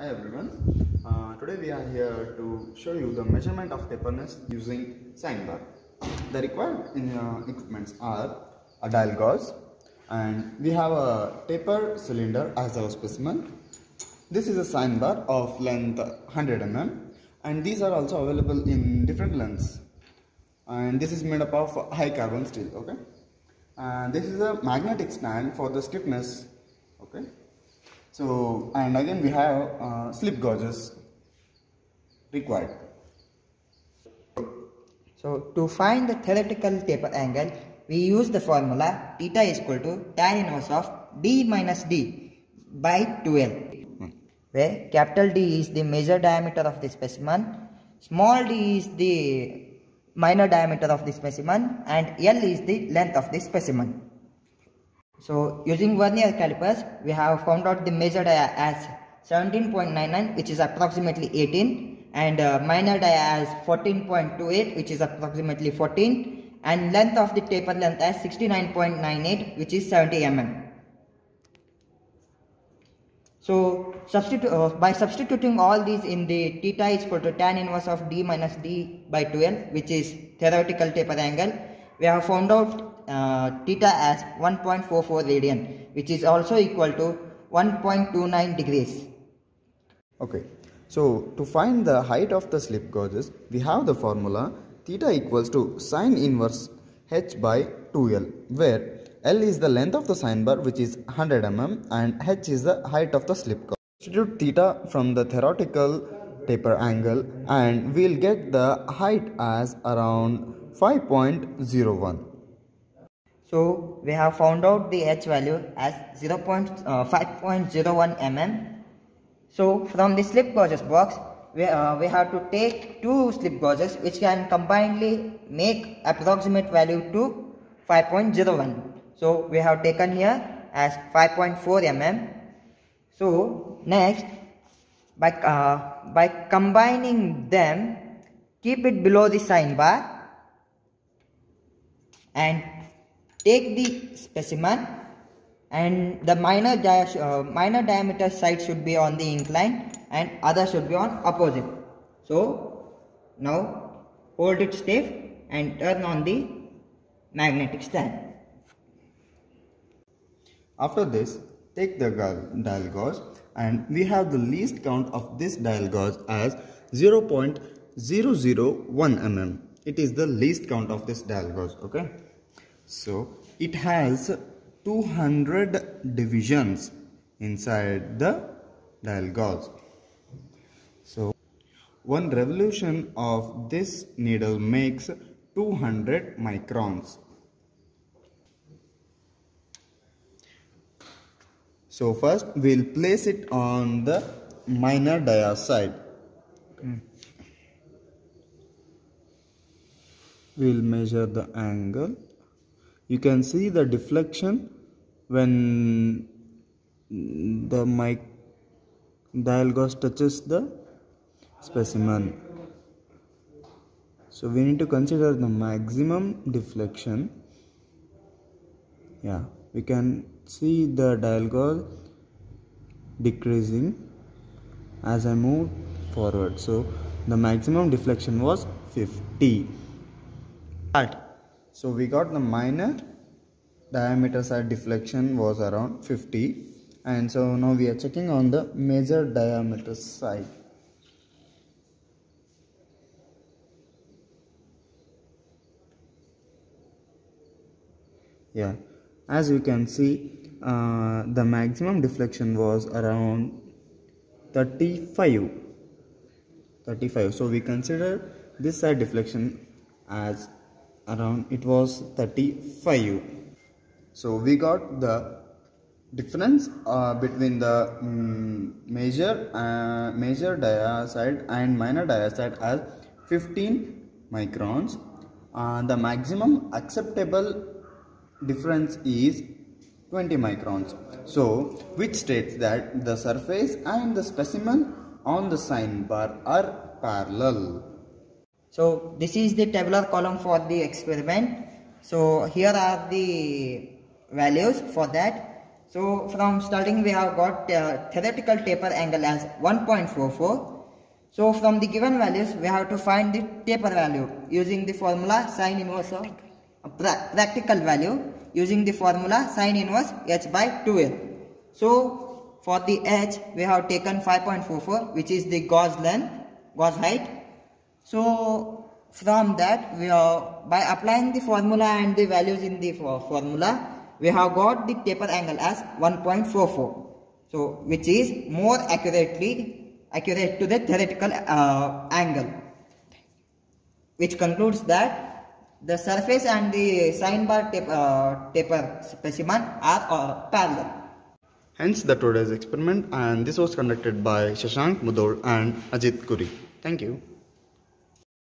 Hi everyone. Uh, today we are here to show you the measurement of taperness using sine bar. The required uh, equipments are a dial gauge and we have a taper cylinder as our specimen. This is a sine bar of length 100 mm and these are also available in different lengths and this is made up of high carbon steel okay and this is a magnetic stand for the stiffness okay so, and again we have uh, slip gauges required. So to find the theoretical taper angle, we use the formula theta is equal to tan inverse of d minus d by 2l, where capital D is the major diameter of the specimen, small d is the minor diameter of the specimen and L is the length of the specimen. So using vernier calipers, we have found out the major dia as 17.99 which is approximately 18 and uh, minor dia as 14.28 which is approximately 14 and length of the taper length as 69.98 which is 70 mm. So uh, by substituting all these in the theta is equal to tan inverse of d minus d by 12 which is theoretical taper angle we have found out uh, theta as 1.44 radian which is also equal to 1.29 degrees. Okay, so to find the height of the slip gauges, we have the formula theta equals to sine inverse h by 2l where L is the length of the sine bar which is 100 mm and h is the height of the slip gauge. Substitute theta from the theoretical taper angle and we'll get the height as around 5.01. So we have found out the h value as 0 uh, mm. So from the slip gauges box, we, uh, we have to take two slip gauges which can combinedly make approximate value to 5.01. So we have taken here as 5.4 mm. So next by, uh, by combining them, keep it below the sine bar and Take the specimen and the minor, uh, minor diameter side should be on the incline and other should be on opposite. So now hold it stiff and turn on the magnetic stand. After this, take the dial gauge and we have the least count of this dial gauge as 0.001 mm. It is the least count of this dial gauge, okay? So it has 200 divisions inside the dial gauge. So one revolution of this needle makes 200 microns. So first we'll place it on the minor dia side. Hmm. We'll measure the angle you can see the deflection when the mic dial gauge touches the specimen. So we need to consider the maximum deflection. Yeah we can see the dial gauge decreasing as I move forward. So the maximum deflection was 50 Alt. So we got the minor diameter side deflection was around 50 and so now we are checking on the major diameter side. Yeah, as you can see uh, the maximum deflection was around 35 35 so we consider this side deflection as around it was 35 so we got the difference uh, between the um, major uh, major dia side and minor dia side as 15 microns. Uh, the maximum acceptable difference is 20 microns. So which states that the surface and the specimen on the sine bar are parallel so this is the tabular column for the experiment. So here are the values for that. So from starting we have got uh, theoretical taper angle as 1.44. So from the given values we have to find the taper value using the formula sine inverse of pra practical value using the formula sine inverse h by 2l. So for the h we have taken 5.44 which is the gauge length, gauge height. So from that we are by applying the formula and the values in the formula we have got the taper angle as 1.44 so which is more accurately accurate to the theoretical uh, angle which concludes that the surface and the sine bar taper, uh, taper specimen are uh, parallel Hence the today's experiment and this was conducted by Shashank Mudol and Ajit Kuri. Thank you.